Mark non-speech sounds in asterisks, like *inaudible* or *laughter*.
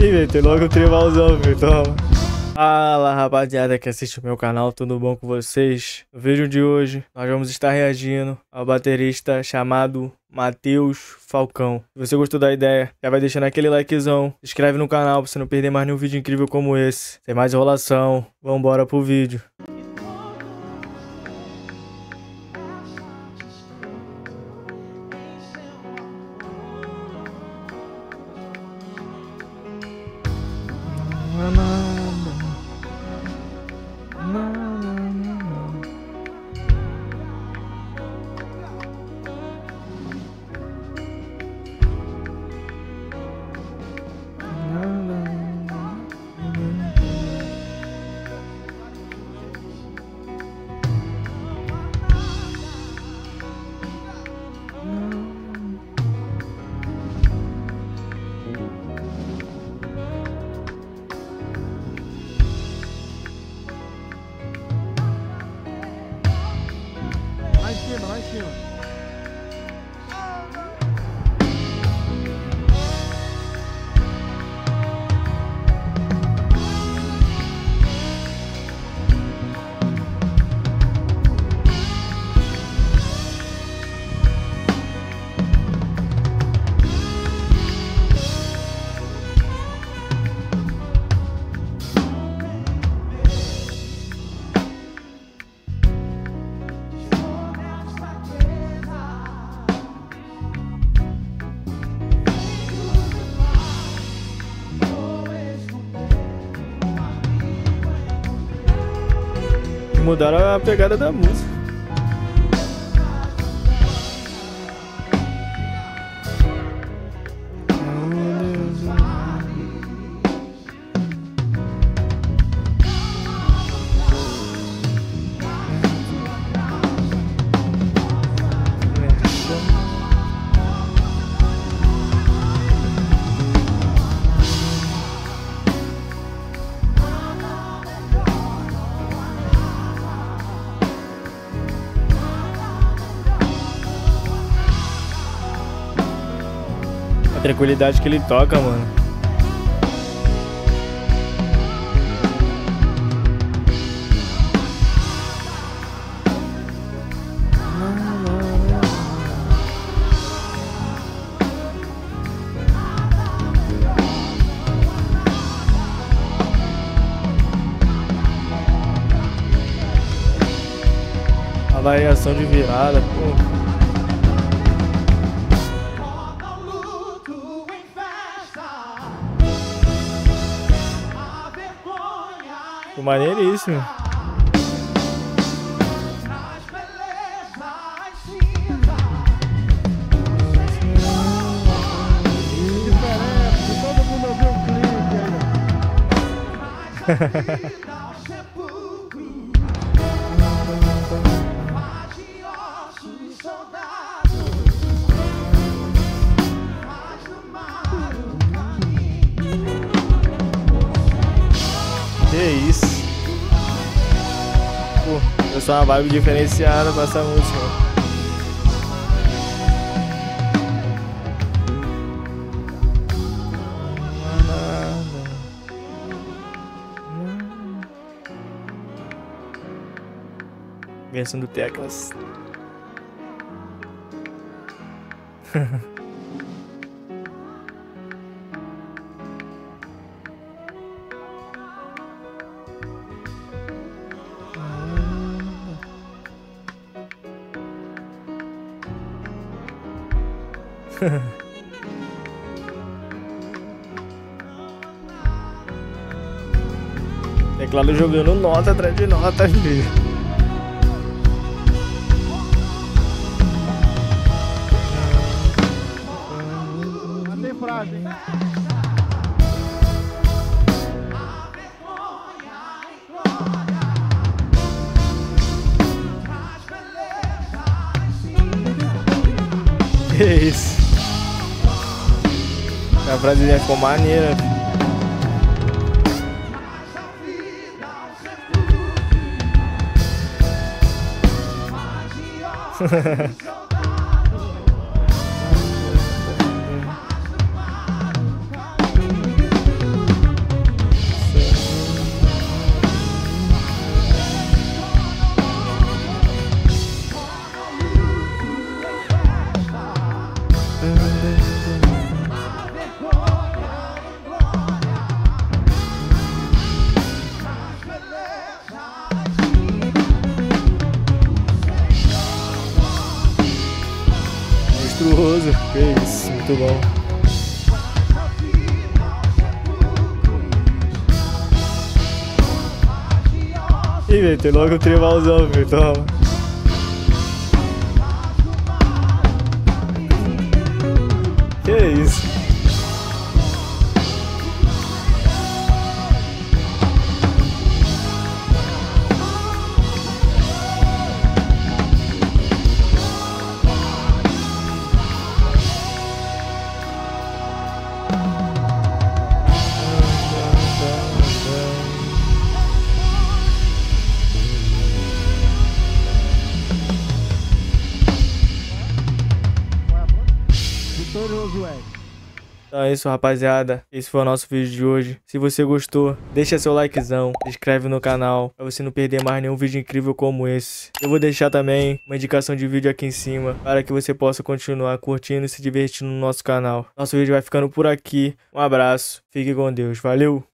Ih, velho, tem logo o tribalzão, filho. Toma. Fala rapaziada que assiste o meu canal, tudo bom com vocês? No vídeo de hoje nós vamos estar reagindo ao baterista chamado Matheus Falcão. Se você gostou da ideia, já vai deixando aquele likezão, se inscreve no canal pra você não perder mais nenhum vídeo incrível como esse. Sem mais enrolação, vambora pro vídeo. Mudaram a pegada da música. Tranquilidade que ele toca, mano. A variação de virada, pô. Ficou maneiríssimo. traz beleza e Sou uma vibe diferenciada pra essa música. Versão do Teclas. *laughs* Teclado jogando nota atrás de nota, filho. Tem frase, hein? A vergonha A frasezinha ficou maneira. filho. *laughs* monstruoso. Que isso, muito bom. Ih, velho, tem logo o tribalzão, filho. Toma. Que isso? Ed. Então é isso, rapaziada. Esse foi o nosso vídeo de hoje. Se você gostou, deixa seu likezão, se inscreve no canal pra você não perder mais nenhum vídeo incrível como esse. Eu vou deixar também uma indicação de vídeo aqui em cima para que você possa continuar curtindo e se divertindo no nosso canal. Nosso vídeo vai ficando por aqui. Um abraço, fique com Deus. Valeu!